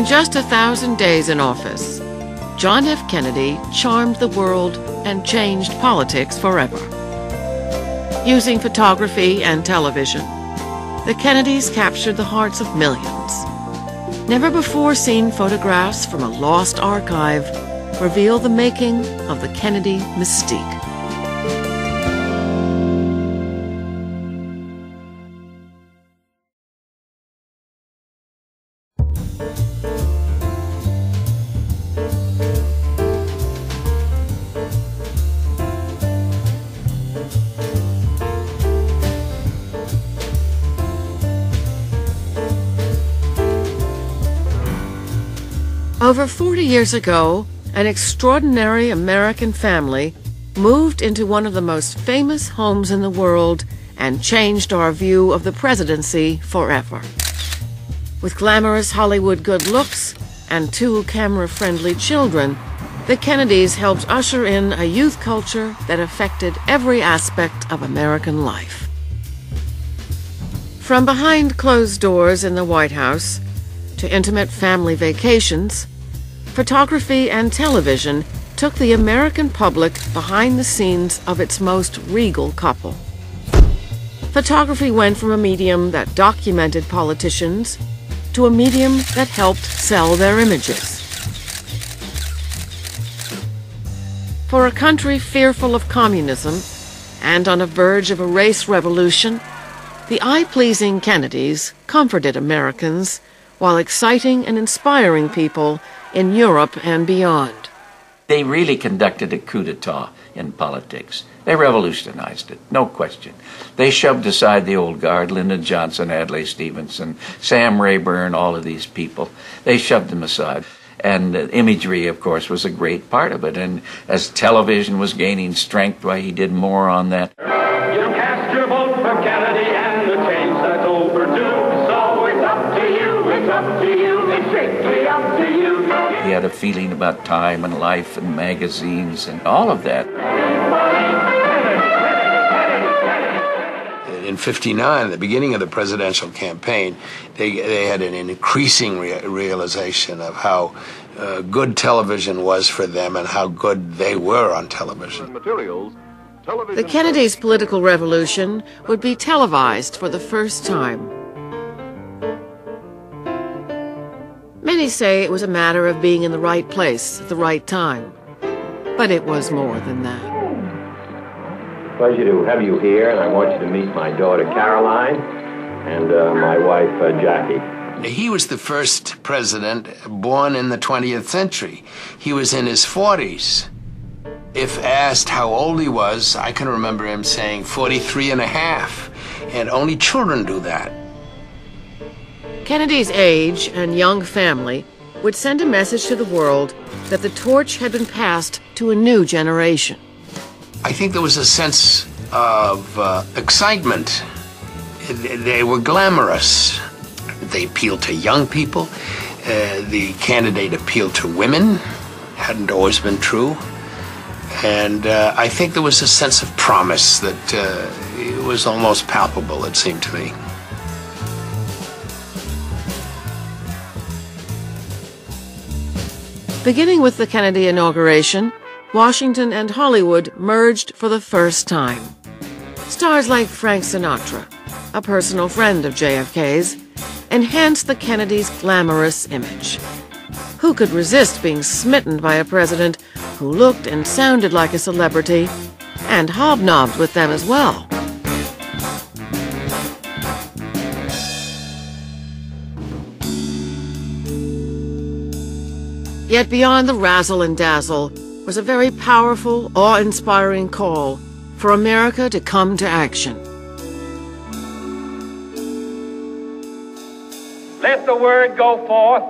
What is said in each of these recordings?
In just a thousand days in office, John F. Kennedy charmed the world and changed politics forever. Using photography and television, the Kennedys captured the hearts of millions. Never before seen photographs from a lost archive reveal the making of the Kennedy mystique. Over 40 years ago, an extraordinary American family moved into one of the most famous homes in the world and changed our view of the presidency forever. With glamorous Hollywood good looks and two camera-friendly children, the Kennedys helped usher in a youth culture that affected every aspect of American life. From behind closed doors in the White House to intimate family vacations, photography and television took the American public behind the scenes of its most regal couple. Photography went from a medium that documented politicians to a medium that helped sell their images. For a country fearful of communism and on the verge of a race revolution, the eye-pleasing Kennedys comforted Americans while exciting and inspiring people in Europe and beyond. They really conducted a coup d'etat in politics. They revolutionized it, no question. They shoved aside the old guard, Lyndon Johnson, Adlai Stevenson, Sam Rayburn, all of these people. They shoved them aside. And uh, imagery, of course, was a great part of it. And as television was gaining strength, why he did more on that. You cast your vote for Kennedy a feeling about time and life and magazines and all of that. in 59, the beginning of the presidential campaign, they, they had an increasing rea- realization of how uh, good television was for them and how good they were on television. The Kennedys' political revolution would be televised for the first time. Many say it was a matter of being in the right place at the right time. But it was more than that. Pleasure to have you here, and I want you to meet my daughter Caroline and uh, my wife uh, Jackie. He was the first president born in the 20th century. He was in his 40s. If asked how old he was, I can remember him saying 43 and a half. And only children do that. Kennedy's age and young family would send a message to the world that the torch had been passed to a new generation. I think there was a sense of uh, excitement. They were glamorous. They appealed to young people. Uh, the candidate appealed to women. Hadn't always been true. And uh, I think there was a sense of promise that uh, it was almost palpable, it seemed to me. Beginning with the Kennedy inauguration, Washington and Hollywood merged for the first time. Stars like Frank Sinatra, a personal friend of JFK's, enhanced the Kennedys' glamorous image. Who could resist being smitten by a president who looked and sounded like a celebrity and hobnobbed with them as well? Yet beyond the razzle and dazzle was a very powerful, awe-inspiring call for America to come to action. Let the word go forth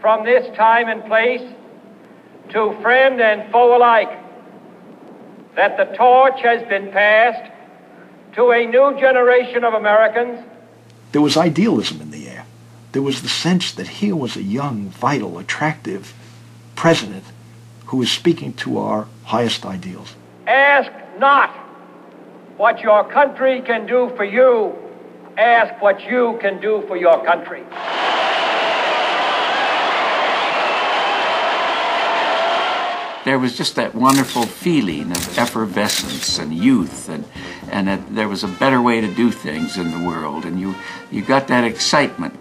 from this time and place to friend and foe alike that the torch has been passed to a new generation of Americans There was idealism in the air. There was the sense that here was a young, vital, attractive president who was speaking to our highest ideals. Ask not what your country can do for you. Ask what you can do for your country. there was just that wonderful feeling of effervescence and youth and and that there was a better way to do things in the world and you you got that excitement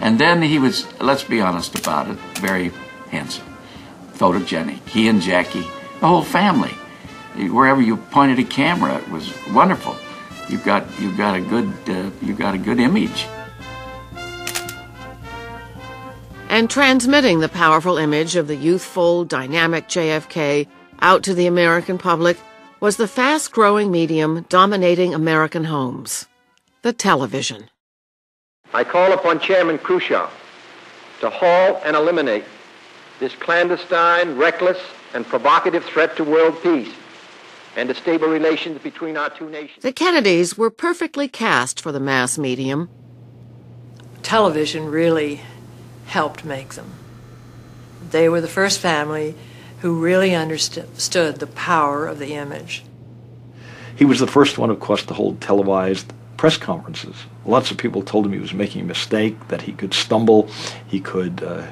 and then he was, let's be honest about it, very handsome, photogenic. He and Jackie, the whole family. Wherever you pointed a camera, it was wonderful. You've got you've got a good uh, you've got a good image. and transmitting the powerful image of the youthful, dynamic JFK out to the American public was the fast growing medium dominating American homes the television. I call upon Chairman Khrushchev to halt and eliminate this clandestine, reckless, and provocative threat to world peace and to stable relations between our two nations. The Kennedys were perfectly cast for the mass medium. Television really helped make them. They were the first family who really understood the power of the image. He was the first one, of course, to hold televised press conferences. Lots of people told him he was making a mistake, that he could stumble, he could uh,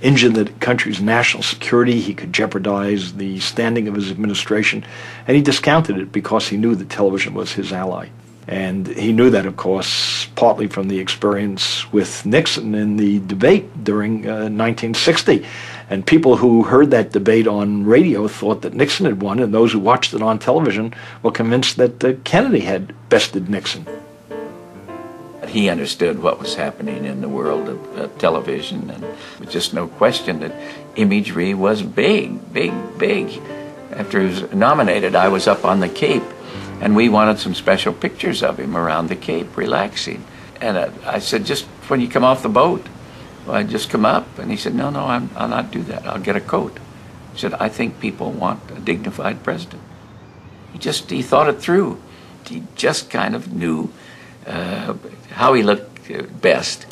injure the country's national security, he could jeopardize the standing of his administration, and he discounted it because he knew that television was his ally. And he knew that, of course, partly from the experience with Nixon in the debate during uh, 1960. And people who heard that debate on radio thought that Nixon had won, and those who watched it on television were convinced that uh, Kennedy had bested Nixon. He understood what was happening in the world of uh, television, and was just no question that imagery was big, big, big. After he was nominated, I was up on the Cape and we wanted some special pictures of him around the Cape relaxing. And uh, I said, just when you come off the boat, well, I just come up. And he said, no, no, I'm, I'll not do that. I'll get a coat. He said, I think people want a dignified president. He just, he thought it through. He just kind of knew uh, how he looked uh, best.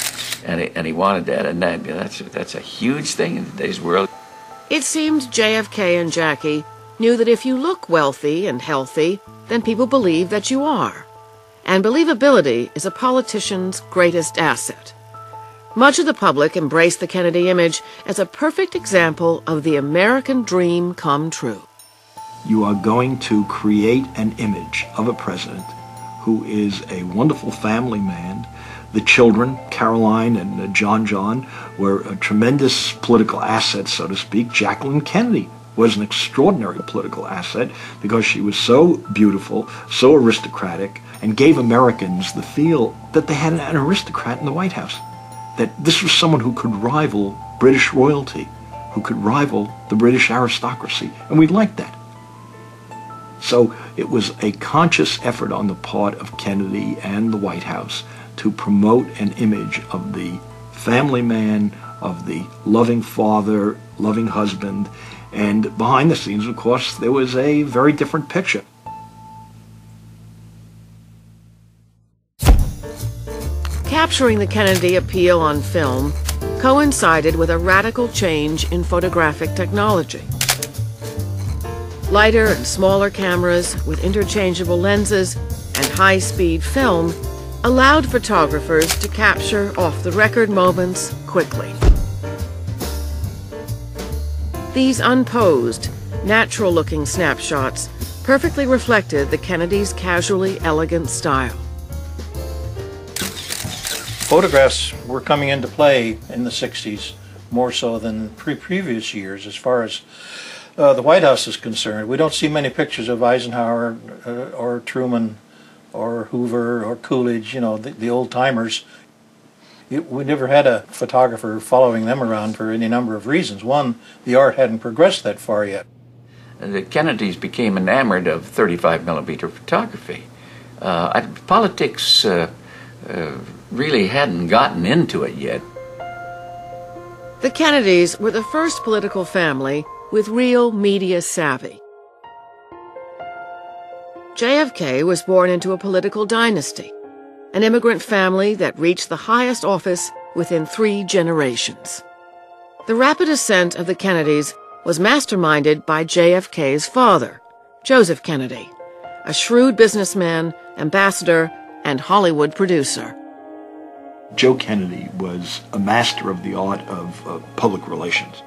And he, and he wanted that. And that, that's, that's a huge thing in today's world. It seemed JFK and Jackie knew that if you look wealthy and healthy, then people believe that you are. And believability is a politician's greatest asset. Much of the public embraced the Kennedy image as a perfect example of the American dream come true. You are going to create an image of a president who is a wonderful family man. The children, Caroline and uh, John John, were a tremendous political assets, so to speak. Jacqueline Kennedy was an extraordinary political asset because she was so beautiful, so aristocratic, and gave Americans the feel that they had an aristocrat in the White House. That this was someone who could rival British royalty, who could rival the British aristocracy, and we liked that. So it was a conscious effort on the part of Kennedy and the White House to promote an image of the family man, of the loving father, loving husband, and behind the scenes, of course, there was a very different picture. Capturing the Kennedy appeal on film coincided with a radical change in photographic technology. Lighter and smaller cameras with interchangeable lenses and high-speed film allowed photographers to capture off-the-record moments quickly. These unposed, natural looking snapshots perfectly reflected the Kennedys' casually elegant style. Photographs were coming into play in the 60s more so than pre previous years as far as uh, the White House is concerned. We don't see many pictures of Eisenhower uh, or Truman or Hoover or Coolidge, you know, the, the old timers we never had a photographer following them around for any number of reasons. One, the art hadn't progressed that far yet. The Kennedys became enamored of 35 millimeter photography. Uh, politics uh, uh, really hadn't gotten into it yet. The Kennedys were the first political family with real media savvy. JFK was born into a political dynasty an immigrant family that reached the highest office within three generations. The rapid ascent of the Kennedys was masterminded by JFK's father, Joseph Kennedy, a shrewd businessman, ambassador, and Hollywood producer. Joe Kennedy was a master of the art of uh, public relations.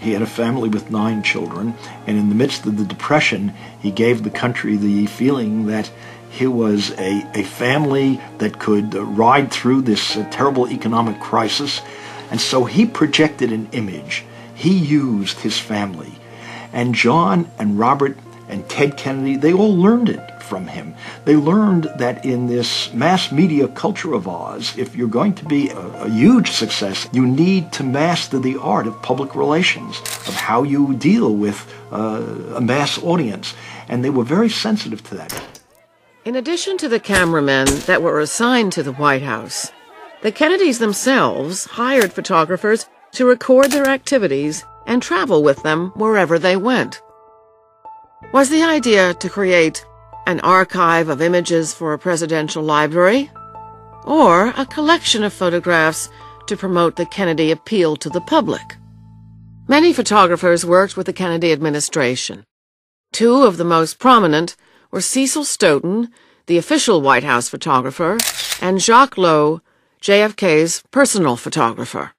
He had a family with nine children, and in the midst of the Depression, he gave the country the feeling that he was a, a family that could ride through this uh, terrible economic crisis. And so he projected an image. He used his family. And John and Robert and Ted Kennedy, they all learned it from him. They learned that in this mass media culture of ours, if you're going to be a, a, huge success, you need to master the art of public relations, of how you deal with uh, a mass audience. And they were very sensitive to that. In addition to the cameramen that were assigned to the White House, the Kennedys themselves hired photographers to record their activities and travel with them wherever they went. Was the idea to create an archive of images for a presidential library, or a collection of photographs to promote the Kennedy appeal to the public. Many photographers worked with the Kennedy administration. Two of the most prominent were Cecil Stoughton, the official White House photographer, and Jacques Lowe, JFK's personal photographer.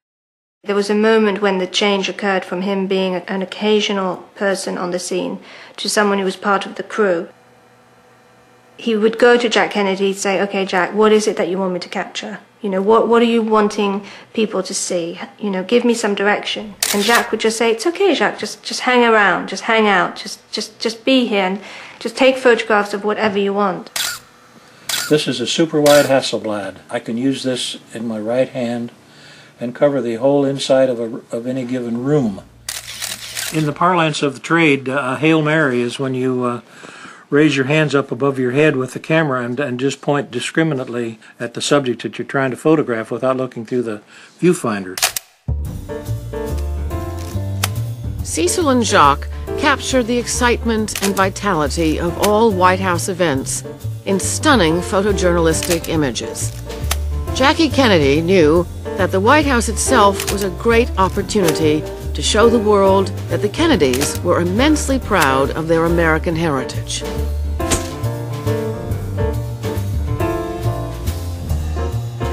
There was a moment when the change occurred from him being an occasional person on the scene to someone who was part of the crew he would go to Jack Kennedy, say, "Okay, Jack, what is it that you want me to capture? You know, what what are you wanting people to see? You know, give me some direction." And Jack would just say, "It's okay, Jack. Just just hang around, just hang out, just just just be here, and just take photographs of whatever you want." This is a super wide Hasselblad. I can use this in my right hand and cover the whole inside of a, of any given room. In the parlance of the trade, uh, a hail mary is when you. Uh, raise your hands up above your head with the camera and, and just point discriminately at the subject that you're trying to photograph without looking through the viewfinder. Cecil and Jacques captured the excitement and vitality of all White House events in stunning photojournalistic images. Jackie Kennedy knew that the White House itself was a great opportunity to show the world that the Kennedys were immensely proud of their American heritage.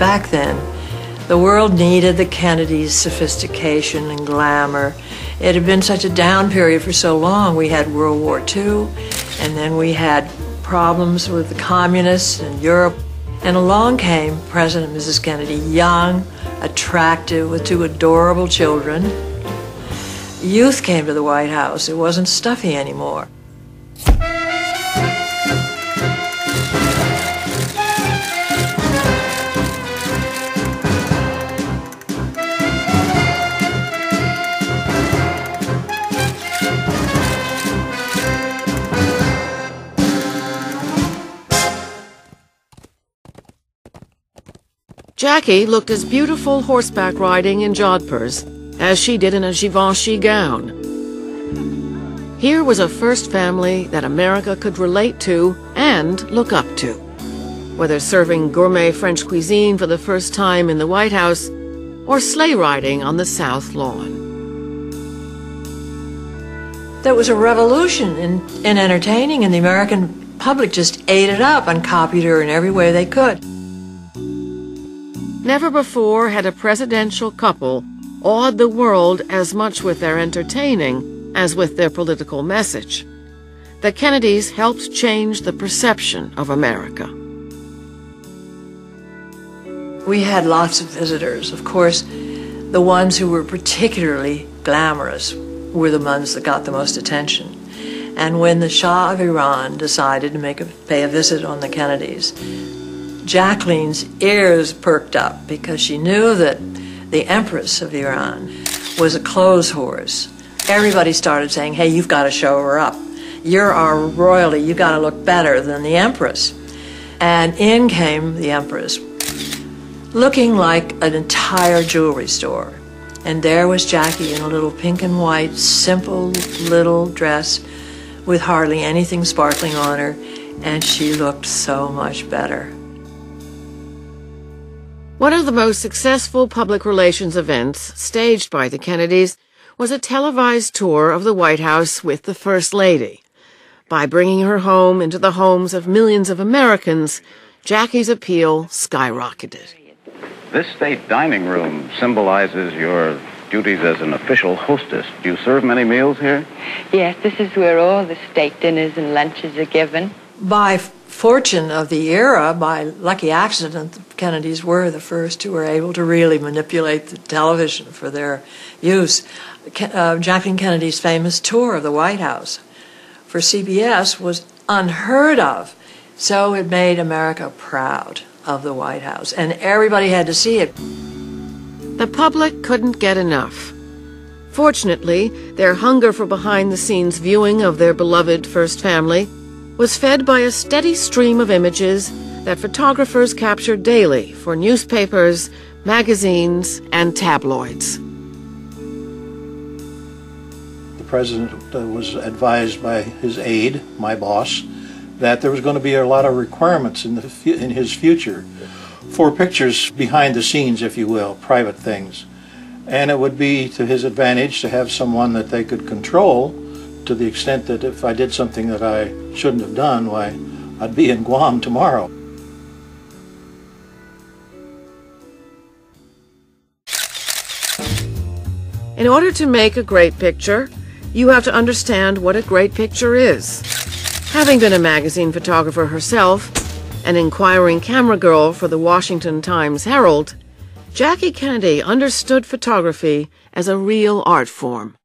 Back then, the world needed the Kennedys' sophistication and glamour. It had been such a down period for so long. We had World War II, and then we had problems with the communists in Europe. And along came President and Mrs. Kennedy, young, attractive, with two adorable children, youth came to the White House. It wasn't stuffy anymore. Jackie looked as beautiful horseback riding in jodhpurs as she did in a Givenchy gown. Here was a first family that America could relate to and look up to. Whether serving gourmet French cuisine for the first time in the White House or sleigh riding on the South Lawn. There was a revolution in, in entertaining, and the American public just ate it up and copied her in every way they could. Never before had a presidential couple awed the world as much with their entertaining as with their political message. The Kennedys helped change the perception of America. We had lots of visitors. Of course, the ones who were particularly glamorous were the ones that got the most attention. And when the Shah of Iran decided to make a, pay a visit on the Kennedys, Jacqueline's ears perked up because she knew that the Empress of Iran, was a clothes horse. Everybody started saying, hey, you've got to show her up. You're our royalty. You've got to look better than the Empress. And in came the Empress, looking like an entire jewelry store. And there was Jackie in a little pink and white, simple little dress with hardly anything sparkling on her, and she looked so much better. One of the most successful public relations events staged by the Kennedys was a televised tour of the White House with the First Lady. By bringing her home into the homes of millions of Americans, Jackie's appeal skyrocketed. This state dining room symbolizes your duties as an official hostess. Do you serve many meals here? Yes, this is where all the state dinners and lunches are given. By fortune of the era, by lucky accident, the Kennedys were the first who were able to really manipulate the television for their use. Uh, Jacqueline Kennedy's famous tour of the White House for CBS was unheard of. So it made America proud of the White House, and everybody had to see it. The public couldn't get enough. Fortunately, their hunger for behind the scenes viewing of their beloved first family was fed by a steady stream of images that photographers captured daily for newspapers, magazines, and tabloids. The president uh, was advised by his aide, my boss, that there was going to be a lot of requirements in, the, in his future for pictures behind the scenes, if you will, private things. And it would be to his advantage to have someone that they could control to the extent that if I did something that I shouldn't have done, why, I'd be in Guam tomorrow. In order to make a great picture, you have to understand what a great picture is. Having been a magazine photographer herself, an inquiring camera girl for the Washington Times Herald, Jackie Kennedy understood photography as a real art form.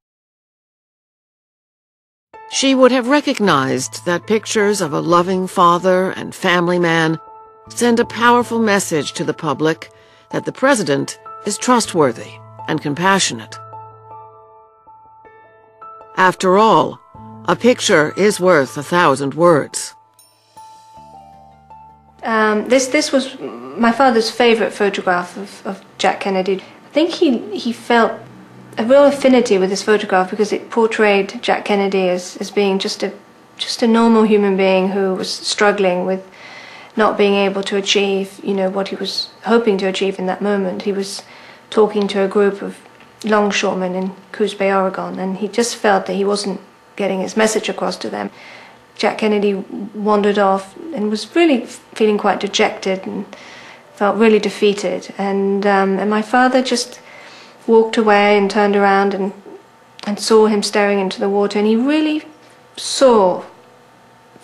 She would have recognized that pictures of a loving father and family man send a powerful message to the public that the president is trustworthy and compassionate. After all, a picture is worth a thousand words. Um, this this was my father's favorite photograph of, of Jack Kennedy. I think he he felt a real affinity with this photograph because it portrayed Jack Kennedy as, as being just a just a normal human being who was struggling with not being able to achieve, you know, what he was hoping to achieve in that moment. He was talking to a group of longshoremen in Coos Bay, Oregon, and he just felt that he wasn't getting his message across to them. Jack Kennedy wandered off and was really feeling quite dejected and felt really defeated. And um, and my father just walked away and turned around and and saw him staring into the water, and he really saw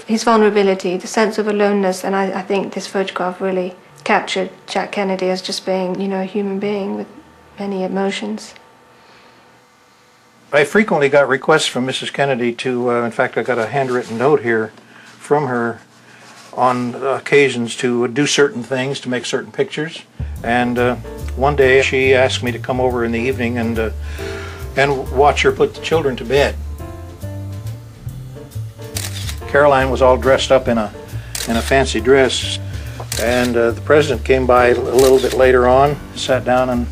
his vulnerability, the sense of aloneness, and I, I think this photograph really captured Jack Kennedy as just being, you know, a human being with many emotions. I frequently got requests from Mrs. Kennedy to, uh, in fact, I got a handwritten note here from her on occasions to do certain things, to make certain pictures. And uh, one day she asked me to come over in the evening and uh, and watch her put the children to bed. Caroline was all dressed up in a in a fancy dress, and uh, the president came by a little bit later on, sat down and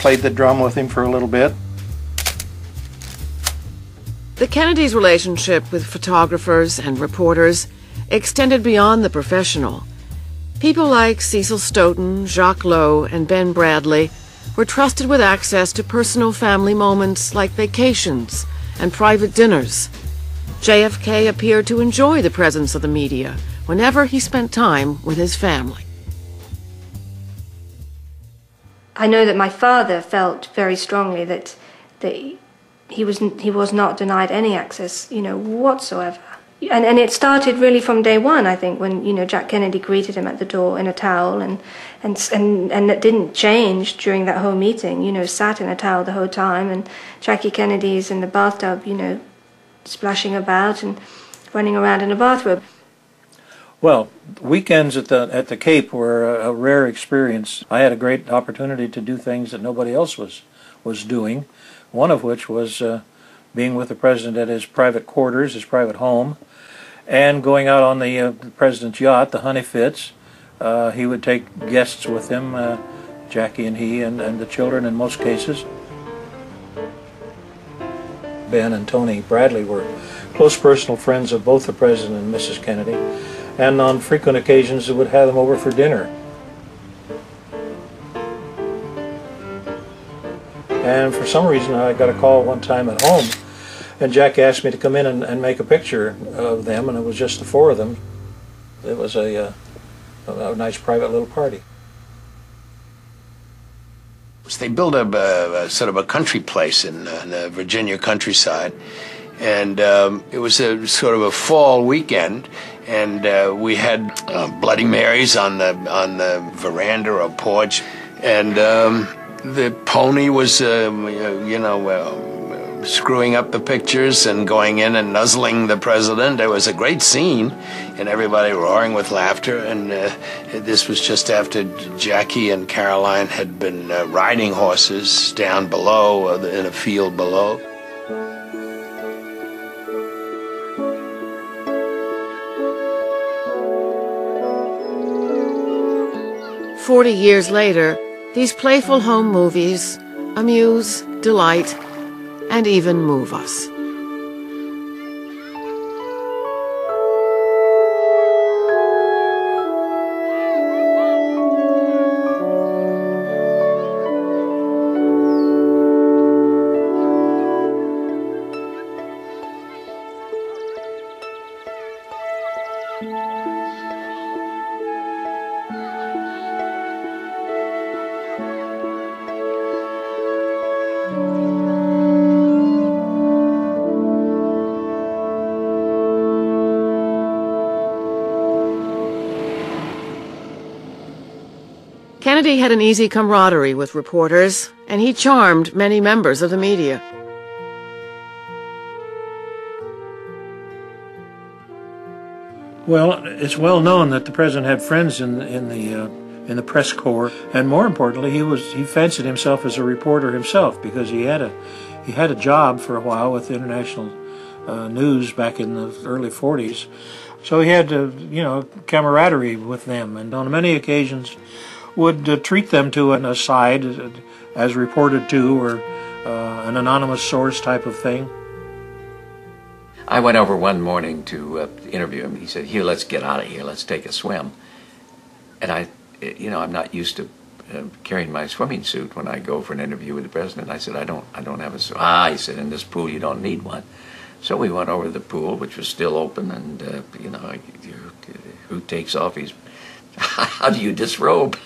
played the drum with him for a little bit. The Kennedys' relationship with photographers and reporters extended beyond the professional. People like Cecil Stoughton, Jacques Lowe, and Ben Bradlee were trusted with access to personal family moments like vacations and private dinners. JFK appeared to enjoy the presence of the media whenever he spent time with his family. I know that my father felt very strongly that, that he was he was not denied any access, you know, whatsoever and and it started really from day one. I think when you know Jack Kennedy greeted him at the door in a towel, and and and and it didn't change during that whole meeting. You know, sat in a towel the whole time, and Jackie Kennedy's in the bathtub. You know, splashing about and running around in a bathrobe. Well, weekends at the at the Cape were a, a rare experience. I had a great opportunity to do things that nobody else was was doing. One of which was. Uh, being with the president at his private quarters, his private home, and going out on the, uh, president's yacht, the Honey Fitz. Uh, he would take guests with him, uh, Jackie and he, and, and the children in most cases. Ben and Tony Bradlee were close personal friends of both the president and Mrs. Kennedy, and on frequent occasions would have them over for dinner. And for some reason, I got a call one time at home and Jack asked me to come in and, and, make a picture of them, and it was just the four of them. It was a, uh, a nice private little party. So They built a, a, a sort of a country place in, uh, in the Virginia countryside, and um, it was a sort of a fall weekend, and uh, we had uh, Bloody Marys on the on the veranda or porch, and um, the pony was, uh, you know, screwing up the pictures and going in and nuzzling the president. It was a great scene, and everybody roaring with laughter. And uh, this was just after Jackie and Caroline had been uh, riding horses down below uh, in a field below. Forty years later, these playful home movies amuse, delight, and even move us. Kennedy had an easy camaraderie with reporters, and he charmed many members of the media. Well, it's well known that the president had friends in in the uh, in the press corps, and more importantly, he was he fancied himself as a reporter himself because he had a he had a job for a while with international uh, news back in the early 40s. So he had to, you know, camaraderie with them, and on many occasions would uh, treat them to an aside, uh, as reported to, or uh, an anonymous source type of thing. I went over one morning to uh, interview him. He said, "Here, let's get out of here. Let's take a swim." And I, you know, I'm not used to uh, carrying my swimming suit when I go for an interview with the president. I said, "I don't, I don't have a suit." Ah, he said, "In this pool, you don't need one." So we went over to the pool, which was still open, and uh, you know, who takes off his? How do you disrobe?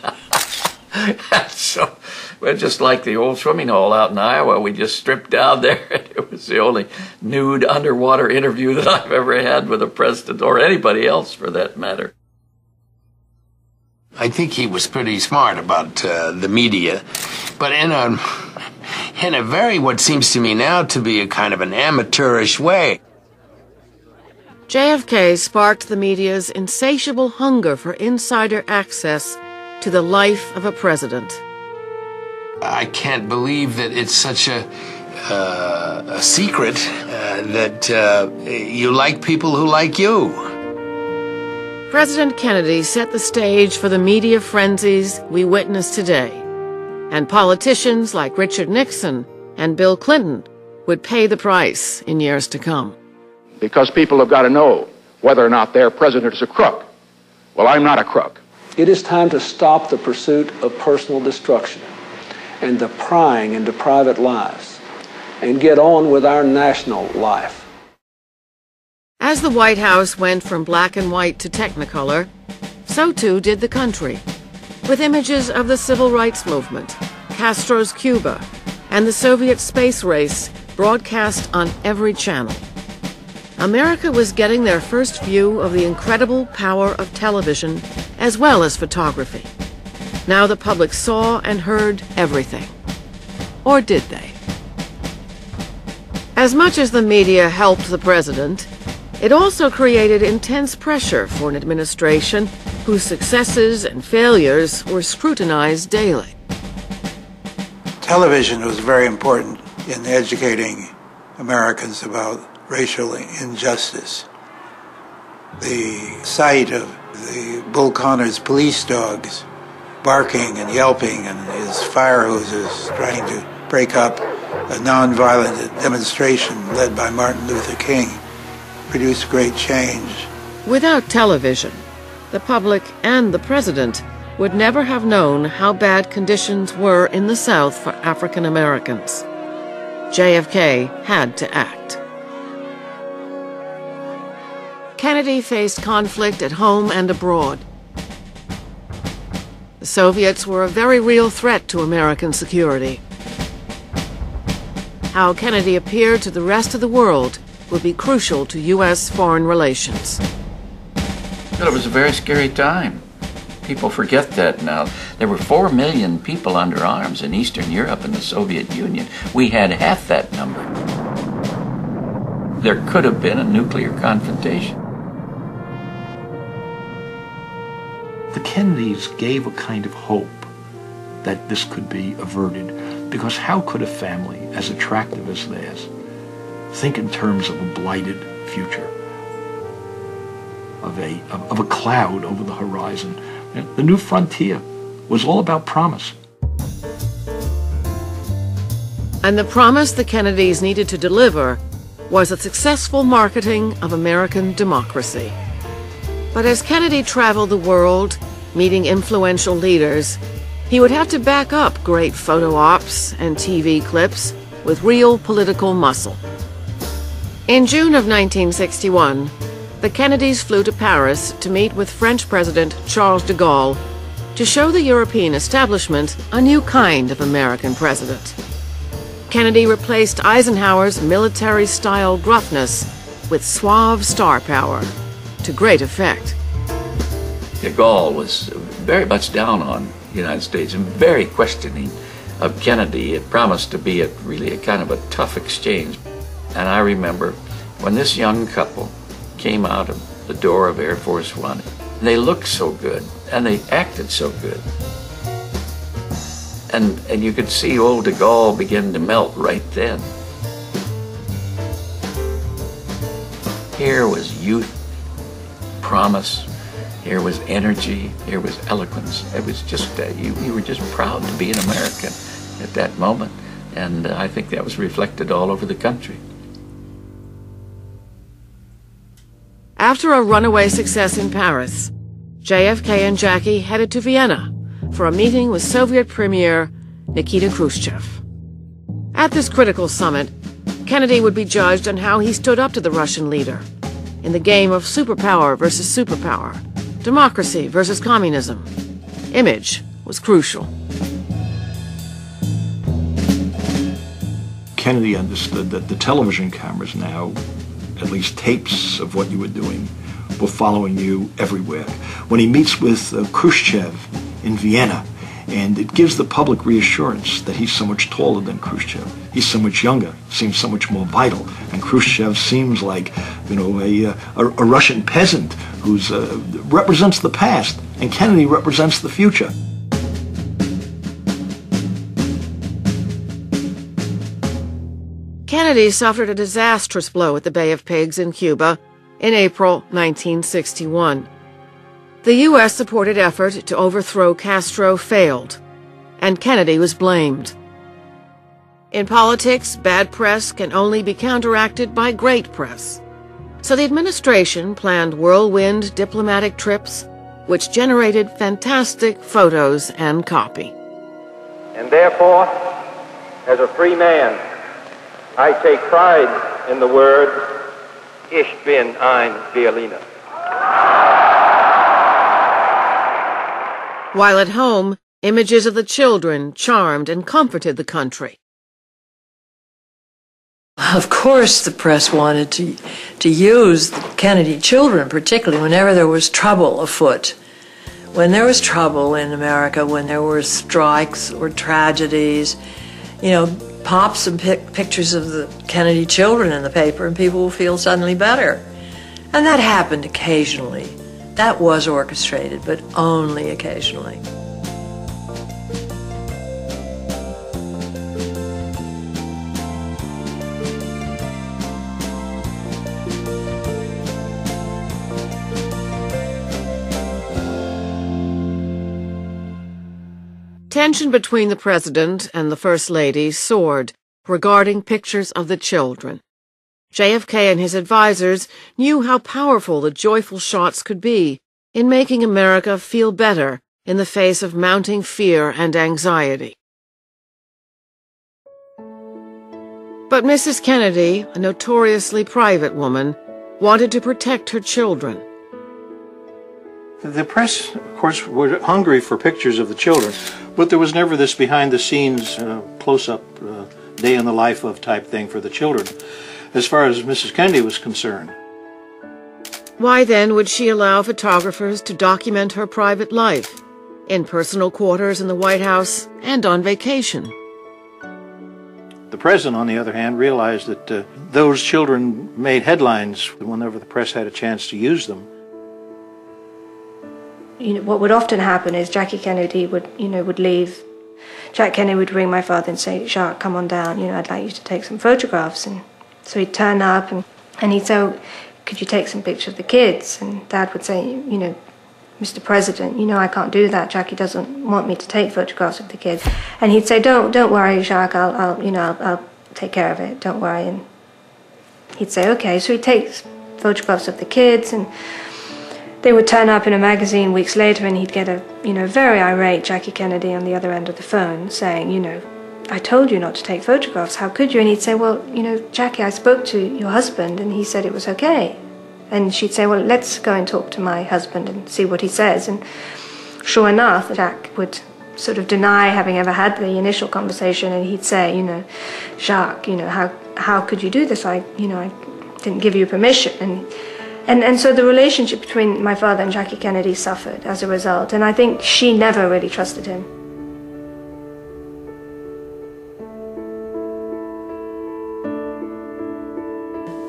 so we're just like the old swimming hole out in Iowa. We just stripped down there. It was the only nude underwater interview that I've ever had with a president or anybody else for that matter. I think he was pretty smart about uh, the media, but in a in a very what seems to me now to be a kind of an amateurish way. JFK sparked the media's insatiable hunger for insider access to the life of a president. I can't believe that it's such a uh, a secret uh, that uh, you like people who like you. President Kennedy set the stage for the media frenzies we witness today, and politicians like Richard Nixon and Bill Clinton would pay the price in years to come. Because people have got to know whether or not their president is a crook. Well, I'm not a crook. It is time to stop the pursuit of personal destruction and the prying into private lives and get on with our national life. As the White House went from black and white to technicolor, so too did the country, with images of the civil rights movement, Castro's Cuba, and the Soviet space race broadcast on every channel. America was getting their first view of the incredible power of television as well as photography. Now the public saw and heard everything. Or did they? As much as the media helped the president, it also created intense pressure for an administration whose successes and failures were scrutinized daily. Television was very important in educating Americans about racial injustice. The sight of the Bull Connor's police dogs barking and yelping and his fire hoses trying to break up a nonviolent demonstration led by Martin Luther King produced great change. Without television, the public and the president would never have known how bad conditions were in the South for African Americans. JFK had to act. Kennedy faced conflict at home and abroad. The Soviets were a very real threat to American security. How Kennedy appeared to the rest of the world would be crucial to U.S. foreign relations. It was a very scary time. People forget that now. There were four million people under arms in Eastern Europe and the Soviet Union. We had half that number. There could have been a nuclear confrontation. The Kennedys gave a kind of hope that this could be averted because how could a family as attractive as theirs think in terms of a blighted future, of a, of, a cloud over the horizon? The new frontier was all about promise. And the promise the Kennedys needed to deliver was a successful marketing of American democracy. But as Kennedy traveled the world, meeting influential leaders, he would have to back up great photo ops and TV clips with real political muscle. In June of 1961, the Kennedys flew to Paris to meet with French President Charles de Gaulle to show the European establishment a new kind of American president. Kennedy replaced Eisenhower's military-style gruffness with suave star power, to great effect. De Gaulle was very much down on the United States and very questioning of Kennedy. It promised to be a, really a kind of a tough exchange. And I remember when this young couple came out of the door of Air Force One, they looked so good and they acted so good. And, and you could see old de Gaulle begin to melt right then. Here was youth, promise, here was energy, here was eloquence. It was just, uh, you, you were just proud to be an American at that moment. And I think that was reflected all over the country. After a runaway success in Paris, JFK and Jackie headed to Vienna for a meeting with Soviet Premier Nikita Khrushchev. At this critical summit, Kennedy would be judged on how he stood up to the Russian leader in the game of superpower versus superpower, democracy versus communism. Image was crucial. Kennedy understood that the television cameras now, at least tapes of what you were doing, were following you everywhere. When he meets with uh, Khrushchev in Vienna, and it gives the public reassurance that he's so much taller than Khrushchev. He's so much younger, seems so much more vital, and Khrushchev seems like, you know, a, uh, a, a Russian peasant who uh, represents the past, and Kennedy represents the future. Kennedy suffered a disastrous blow at the Bay of Pigs in Cuba in April 1961. The U.S. supported effort to overthrow Castro failed, and Kennedy was blamed. In politics, bad press can only be counteracted by great press. So the administration planned whirlwind diplomatic trips, which generated fantastic photos and copy. And therefore, as a free man, I take pride in the word, Ich bin ein Berliner. While at home, images of the children charmed and comforted the country. Of course, the press wanted to, to use the Kennedy children, particularly whenever there was trouble afoot. When there was trouble in America, when there were strikes or tragedies, you know, pop some pic- pictures of the Kennedy children in the paper and people will feel suddenly better. And that happened occasionally. That was orchestrated, but only occasionally. Tension between the President and the First Lady soared regarding pictures of the children. JFK and his advisers knew how powerful the joyful shots could be in making America feel better in the face of mounting fear and anxiety. But Mrs. Kennedy, a notoriously private woman, wanted to protect her children. The press, of course, were hungry for pictures of the children, but there was never this behind the scenes, uh, close up, uh, day in the life of type thing for the children, as far as Mrs. Kennedy was concerned. Why then would she allow photographers to document her private life, in personal quarters in the White House and on vacation? The president, on the other hand, realized that uh, those children made headlines whenever the press had a chance to use them. You know, what would often happen is Jackie Kennedy would, you know, would leave. Jack Kennedy would ring my father and say, Jacques, come on down, you know, I'd like you to take some photographs. And so he'd turn up and, and he'd say, oh, could you take some pictures of the kids? And Dad would say, you know, Mr. President, you know I can't do that. Jackie doesn't want me to take photographs of the kids. And he'd say, don't, don't worry, Jacques, I'll, I'll you know, I'll, I'll take care of it. Don't worry. And he'd say, okay. So he takes photographs of the kids and they would turn up in a magazine weeks later and he'd get a, you know, very irate Jackie Kennedy on the other end of the phone saying, you know, I told you not to take photographs. How could you? And he'd say, well, you know, Jackie, I spoke to your husband and he said it was okay. And she'd say, Well, let's go and talk to my husband and see what he says. And sure enough, Jack would sort of deny having ever had the initial conversation and he'd say, you know, Jacques, you know, how how could you do this? I you know, I didn't give you permission and and, and so the relationship between my father and Jackie Kennedy suffered as a result, and I think she never really trusted him.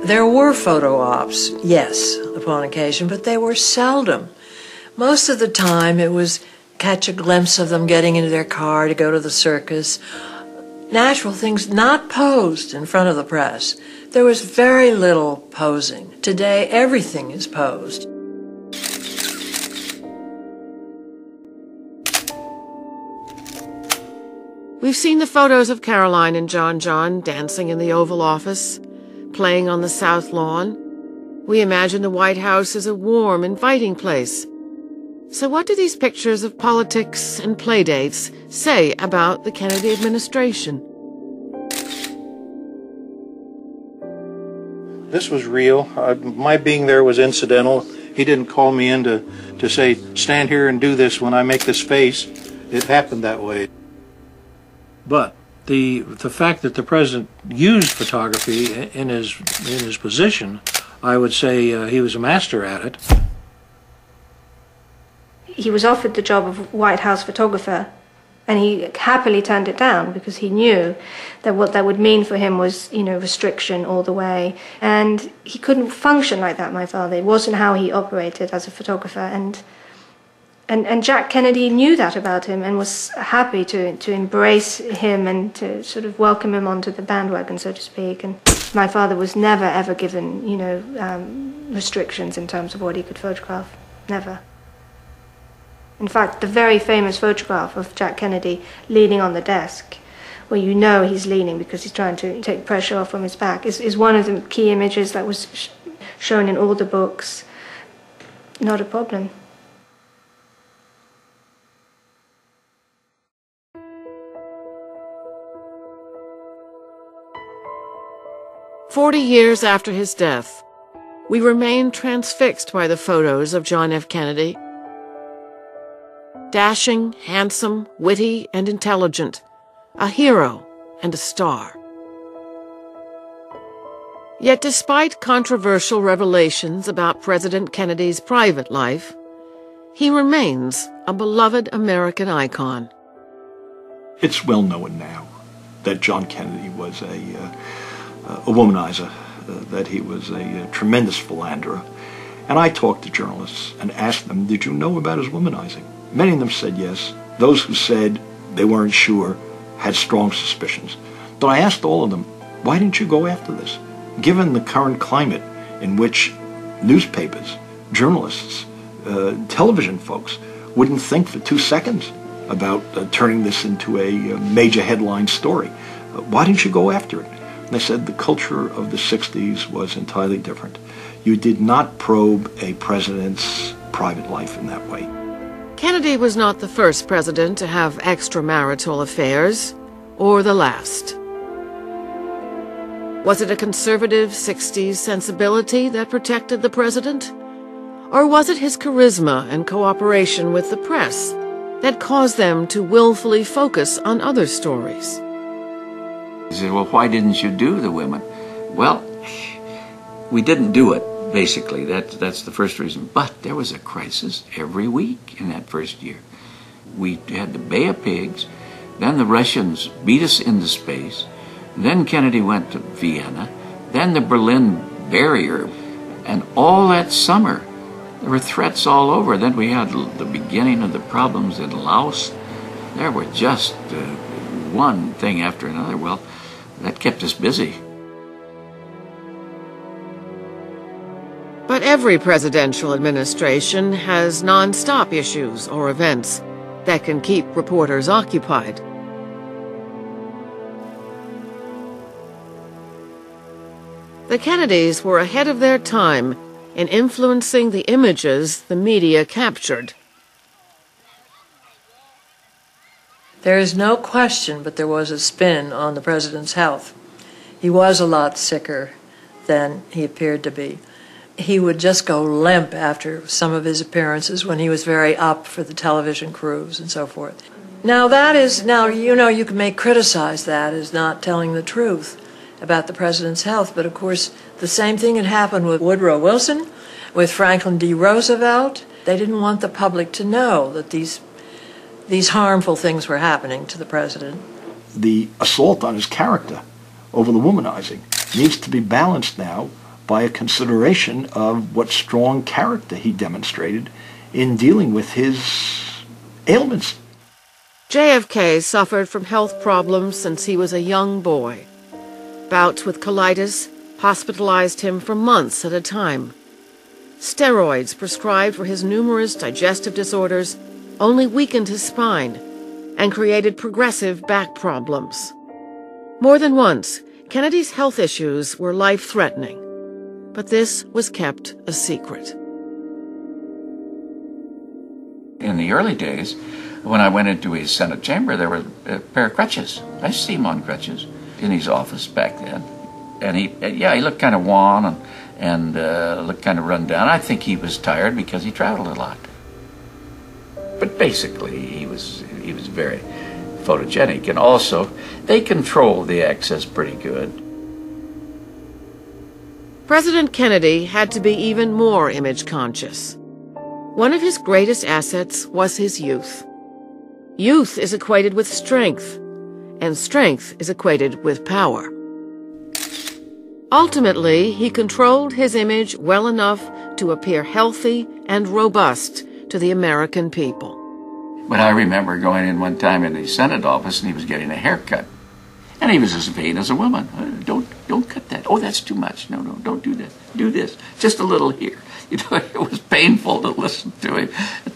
There were photo ops, yes, upon occasion, but they were seldom. Most of the time, it was catch a glimpse of them getting into their car to go to the circus. Natural things not posed in front of the press. There was very little posing. Today, everything is posed. We've seen the photos of Caroline and John John dancing in the Oval Office playing on the South Lawn. We imagine the White House as a warm, inviting place. So what do these pictures of politics and playdates say about the Kennedy administration? This was real. Uh, my being there was incidental. He didn't call me in to, to say, stand here and do this when I make this face. It happened that way. But the the fact that the president used photography in his in his position, I would say uh, he was a master at it. He was offered the job of White House photographer, and he happily turned it down because he knew that what that would mean for him was, you know, restriction all the way, and he couldn't function like that. My father, it wasn't how he operated as a photographer, and and, and Jack Kennedy knew that about him and was happy to, to embrace him and to sort of welcome him onto the bandwagon, so to speak. And my father was never, ever given, you know, um, restrictions in terms of what he could photograph. Never. In fact, the very famous photograph of Jack Kennedy leaning on the desk, where you know he's leaning because he's trying to take pressure off from his back, is, is one of the key images that was sh shown in all the books. Not a problem. Forty years after his death, we remain transfixed by the photos of John F. Kennedy. Dashing, handsome, witty, and intelligent, a hero and a star. Yet despite controversial revelations about President Kennedy's private life, he remains a beloved American icon. It's well known now that John Kennedy was a uh, a womanizer, uh, that he was a, a, tremendous philanderer. And I talked to journalists and asked them, did you know about his womanizing? Many of them said yes. Those who said they weren't sure had strong suspicions. But I asked all of them, why didn't you go after this? Given the current climate in which newspapers, journalists, uh, television folks wouldn't think for two seconds about uh, turning this into a, a major headline story. Uh, why didn't you go after it? They said the culture of the 60s was entirely different. You did not probe a president's private life in that way. Kennedy was not the first president to have extramarital affairs, or the last. Was it a conservative 60s sensibility that protected the president? Or was it his charisma and cooperation with the press that caused them to willfully focus on other stories? He said, Well, why didn't you do the women? Well, we didn't do it, basically. That, that's the first reason. But there was a crisis every week in that first year. We had the Bay of Pigs, then the Russians beat us into space, then Kennedy went to Vienna, then the Berlin Barrier, and all that summer there were threats all over. Then we had the beginning of the problems in Laos. There were just uh, one thing after another. Well, that kept us busy. But every presidential administration has nonstop issues or events that can keep reporters occupied. The Kennedys were ahead of their time in influencing the images the media captured. There is no question but there was a spin on the president's health. He was a lot sicker than he appeared to be. He would just go limp after some of his appearances when he was very up for the television crews and so forth. Now, that is, now, you know, you can may criticize that as not telling the truth about the president's health, but of course, the same thing had happened with Woodrow Wilson, with Franklin D. Roosevelt. They didn't want the public to know that these, these harmful things were happening to the president. The assault on his character over the womanizing needs to be balanced now by a consideration of what strong character he demonstrated in dealing with his ailments. JFK suffered from health problems since he was a young boy. Bouts with colitis hospitalized him for months at a time. Steroids prescribed for his numerous digestive disorders only weakened his spine and created progressive back problems. More than once, Kennedy's health issues were life-threatening, but this was kept a secret. In the early days, when I went into his Senate chamber, there were a pair of crutches. I see him on crutches in his office back then and he, yeah, he looked kind of wan and and uh, looked kind of run down. I think he was tired because he traveled a lot. But basically, he was he was very photogenic, and also they controlled the access pretty good. President Kennedy had to be even more image conscious. One of his greatest assets was his youth. Youth is equated with strength, and strength is equated with power. Ultimately, he controlled his image well enough to appear healthy and robust to the American people. But I remember going in one time in the Senate office and he was getting a haircut. And he was as vain as a woman. Uh, don't don't cut that. Oh, that's too much. No, no, don't do that. Do this. Just a little here. You know, it was painful to listen to him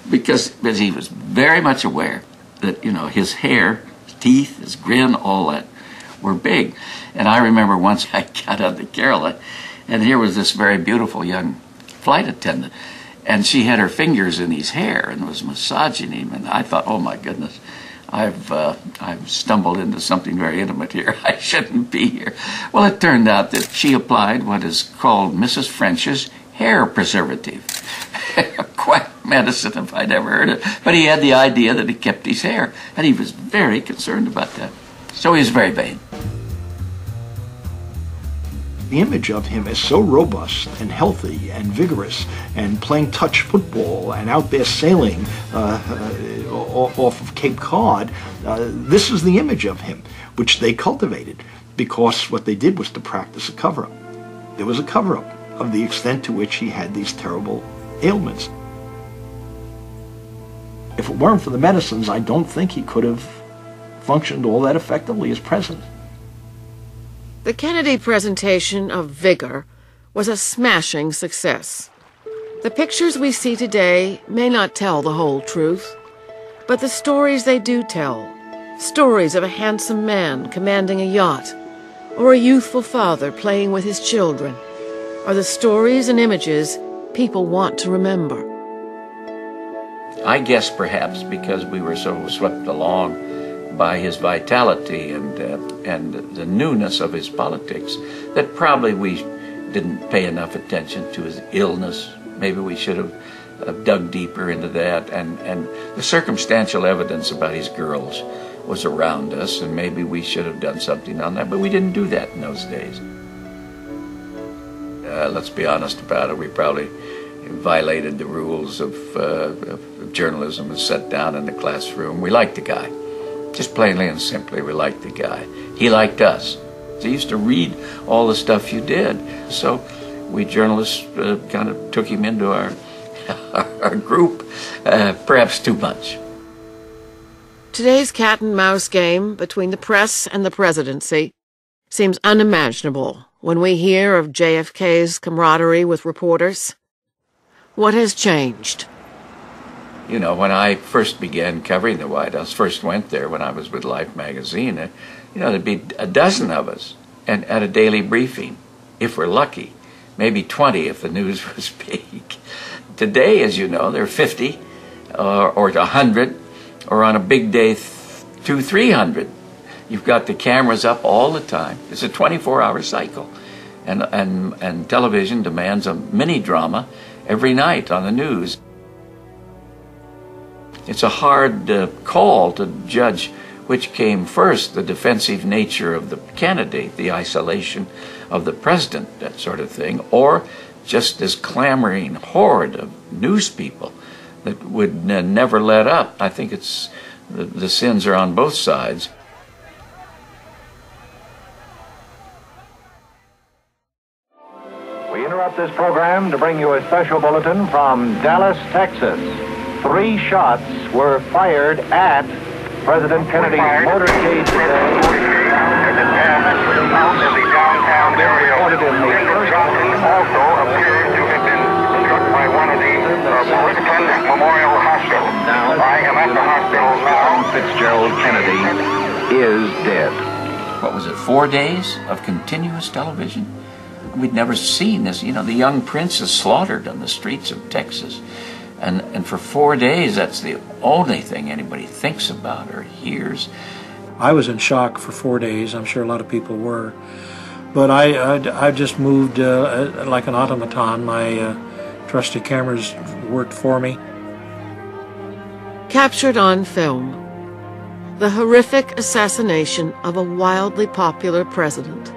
because, because he was very much aware that, you know, his hair, his teeth, his grin, all that were big. And I remember once I got on the Caroline, and here was this very beautiful young flight attendant, and she had her fingers in his hair and was massaging him, and I thought, oh my goodness. I've uh, I've stumbled into something very intimate here. I shouldn't be here. Well, it turned out that she applied what is called Mrs. French's hair preservative. Quack medicine, if I'd ever heard it. But he had the idea that he kept his hair, and he was very concerned about that. So he was very vain. The image of him is so robust and healthy and vigorous and playing touch football and out there sailing uh, uh, off of Cape Cod. Uh, this is the image of him, which they cultivated because what they did was to practice a cover-up. There was a cover-up of the extent to which he had these terrible ailments. If it weren't for the medicines, I don't think he could have functioned all that effectively as president. The Kennedy presentation of vigor was a smashing success. The pictures we see today may not tell the whole truth, but the stories they do tell, stories of a handsome man commanding a yacht, or a youthful father playing with his children, are the stories and images people want to remember. I guess perhaps because we were so swept along by his vitality and uh, and the newness of his politics that probably we didn't pay enough attention to his illness Maybe we should have uh, dug deeper into that. And, and the circumstantial evidence about his girls was around us, and maybe we should have done something on that, but we didn't do that in those days. Uh, let's be honest about it. We probably violated the rules of, uh, of journalism as set down in the classroom. We liked the guy. Just plainly and simply, we liked the guy. He liked us. He used to read all the stuff you did. So we journalists uh, kind of took him into our, our group, uh, perhaps too much. Today's cat and mouse game between the press and the presidency seems unimaginable when we hear of JFK's camaraderie with reporters. What has changed? You know, when I first began covering the White House, first went there when I was with Life magazine, uh, you know, there'd be a dozen of us and at a daily briefing, if we're lucky. Maybe 20 if the news was big. Today, as you know, there are 50 or, or 100, or on a big day, two, 300. You've got the cameras up all the time. It's a 24-hour cycle. And, and, and television demands a mini drama every night on the news. It's a hard uh, call to judge which came first, the defensive nature of the candidate, the isolation of the president, that sort of thing, or just this clamoring horde of news people that would never let up. I think it's the, the sins are on both sides. We interrupt this program to bring you a special bulletin from Dallas, Texas. Three shots were fired at President Kennedy's motorcade today. downtown area. also appears to have been struck by one of the uh, Memorial Hospital. I am at the hospital now. Fitzgerald Kennedy is dead. What was it, four days of continuous television? We'd never seen this. You know, the young prince is slaughtered on the streets of Texas. And, and for four days, that's the only thing anybody thinks about or hears. I was in shock for four days. I'm sure a lot of people were. But I, I, I just moved uh, like an automaton. My uh, trusty cameras worked for me. Captured on film, the horrific assassination of a wildly popular president,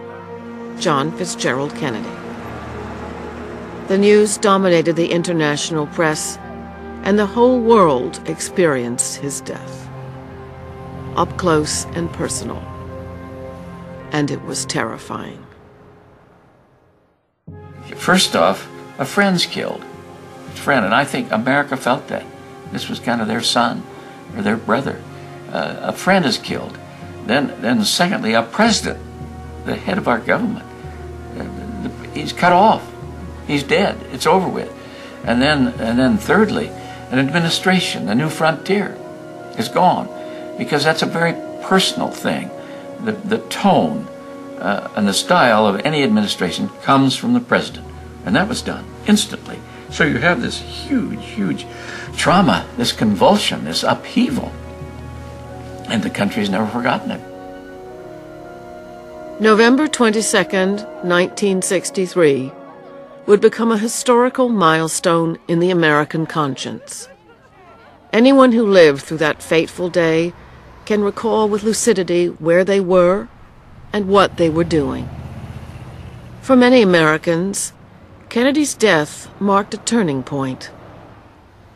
John Fitzgerald Kennedy. The news dominated the international press, and the whole world experienced his death. Up close and personal. And it was terrifying. First off, a friend's killed. A friend, and I think America felt that. This was kind of their son or their brother. Uh, a friend is killed. Then, then secondly, a president, the head of our government, uh, he's cut off. He's dead. It's over with. And then, and then thirdly, an administration, the new frontier, is gone because that's a very personal thing. The, the tone uh, and the style of any administration comes from the president. And that was done instantly. So you have this huge, huge trauma, this convulsion, this upheaval. And the country's never forgotten it. November 22nd, 1963, would become a historical milestone in the American conscience. Anyone who lived through that fateful day can recall with lucidity where they were and what they were doing. For many Americans, Kennedy's death marked a turning point,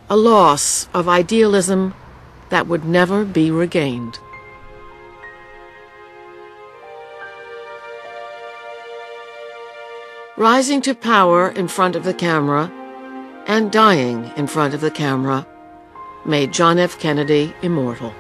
a loss of idealism that would never be regained. Rising to power in front of the camera and dying in front of the camera made John F. Kennedy immortal.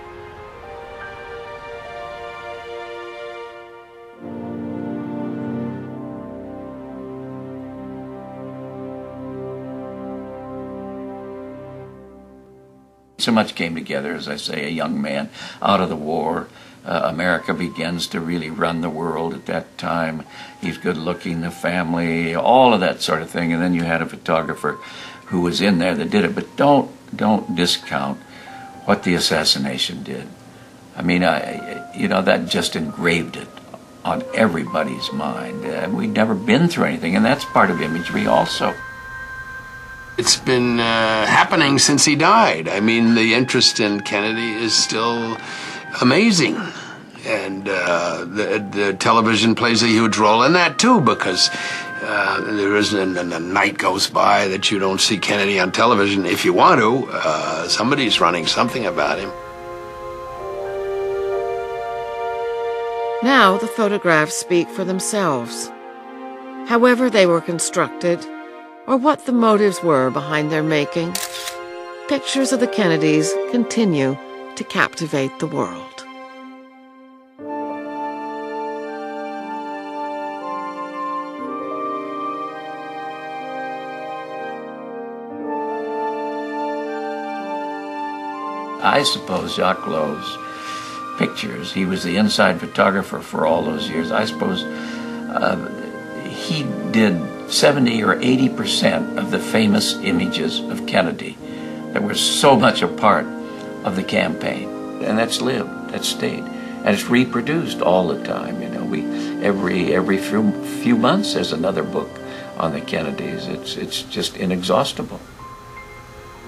So much came together, as I say, a young man out of the war. Uh, America begins to really run the world at that time. He's good looking, the family, all of that sort of thing. And then you had a photographer who was in there that did it. But don't don't discount what the assassination did. I mean, I, you know, that just engraved it on everybody's mind. Uh, we'd never been through anything, and that's part of imagery also. It's been uh, happening since he died. I mean, the interest in Kennedy is still amazing. And uh, the, the television plays a huge role in that, too, because uh, there isn't a, a, night goes by that you don't see Kennedy on television. If you want to, uh, somebody's running something about him. Now the photographs speak for themselves. However they were constructed, or what the motives were behind their making, pictures of the Kennedys continue to captivate the world. I suppose Jacques Lowe's pictures, he was the inside photographer for all those years. I suppose uh, he did 70 or 80 percent of the famous images of Kennedy that were so much a part of the campaign. And that's lived, that's stayed. And it's reproduced all the time. You know, we every every few few months there's another book on the Kennedys. It's it's just inexhaustible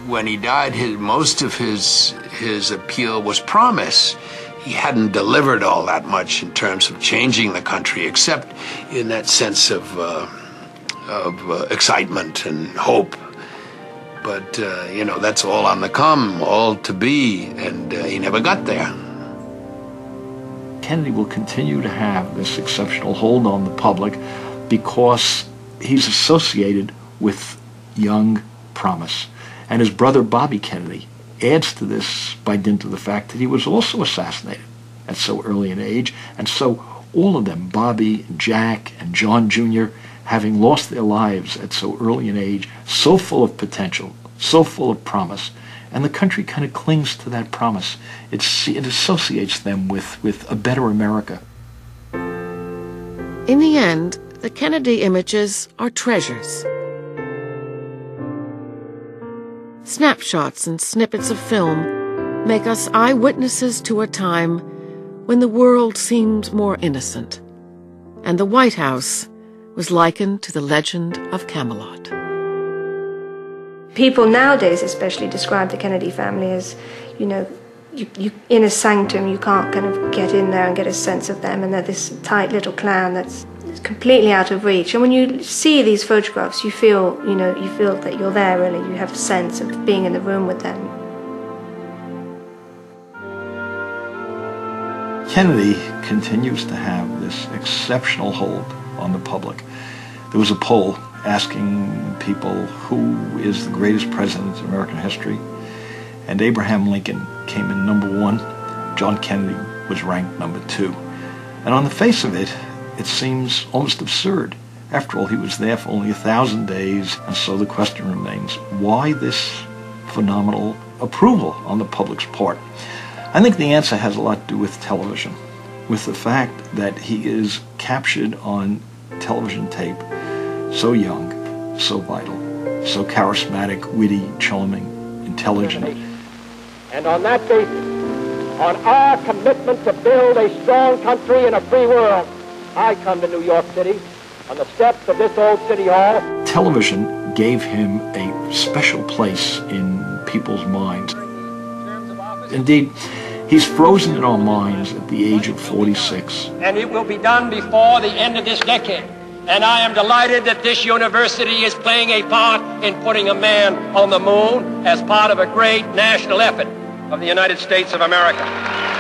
when he died, his, most of his his appeal was promise. He hadn't delivered all that much in terms of changing the country, except in that sense of uh, of uh, excitement and hope. But uh, you know, that's all on the come, all to be, and uh, he never got there. Kennedy will continue to have this exceptional hold on the public because he's associated with young promise. And his brother Bobby Kennedy adds to this by dint of the fact that he was also assassinated at so early an age. And so all of them, Bobby Jack and John Jr., having lost their lives at so early an age, so full of potential, so full of promise, and the country kind of clings to that promise. It's, it associates them with, with a better America. In the end, the Kennedy images are treasures. Snapshots and snippets of film make us eyewitnesses to a time when the world seemed more innocent, and the White House was likened to the legend of Camelot. People nowadays, especially, describe the Kennedy family as, you know, you, you, in a sanctum, you can't kind of get in there and get a sense of them, and they're this tight little clan that's completely out of reach. And when you see these photographs, you feel, you know, you feel that you're there. Really, you have a sense of being in the room with them. Kennedy continues to have this exceptional hold on the public. There was a poll asking people who is the greatest president in American history, and Abraham Lincoln came in number one. John Kennedy was ranked number two. And on the face of it, it seems almost absurd. After all, he was there for only a thousand days, and so the question remains, why this phenomenal approval on the public's part? I think the answer has a lot to do with television, with the fact that he is captured on television tape so young, so vital, so charismatic, witty, charming, intelligent. And on that basis, on our commitment to build a strong country in a free world, I come to New York City on the steps of this old city hall. Television gave him a special place in people's minds. Indeed, he's frozen in our minds at the age of 46. And it will be done before the end of this decade. And I am delighted that this university is playing a part in putting a man on the moon as part of a great national effort of the United States of America.